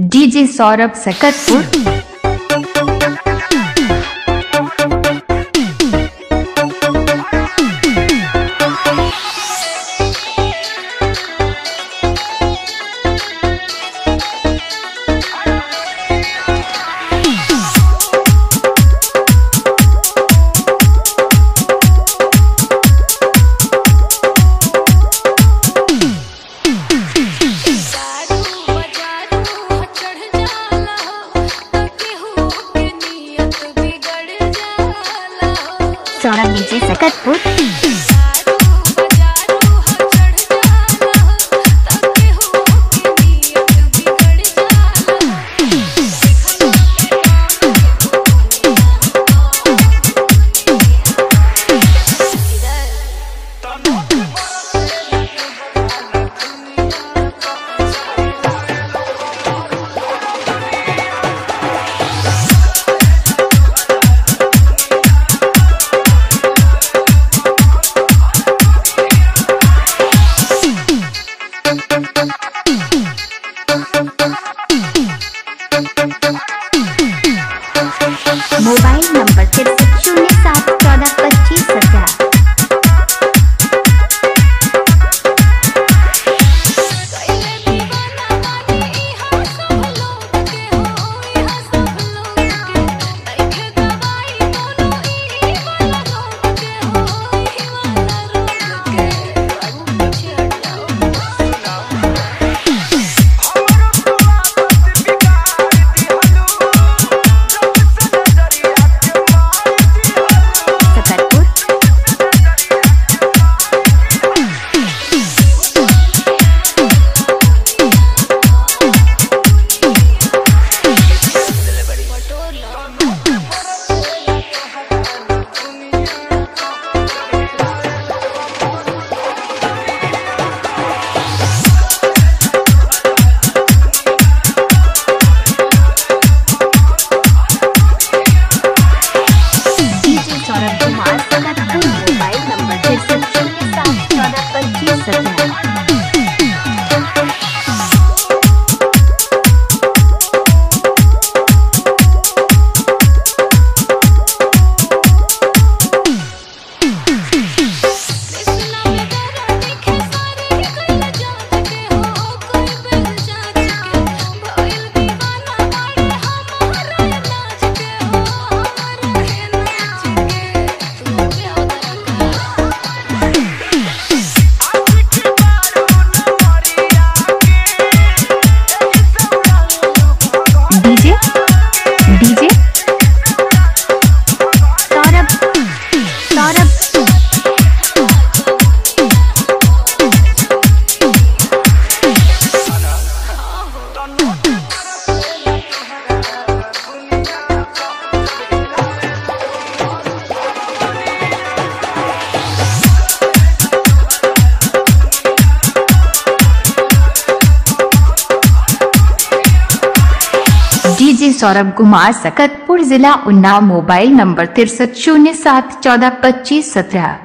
DJ Saurabh Sakatpur seorang biji sekat putih. Mobile number से Thank you. कीजिए सौरभ कुमार सकतपुर जिला Unnao mobile number तिरसठ शून्य सात चौदह पच्चीस सत्रह।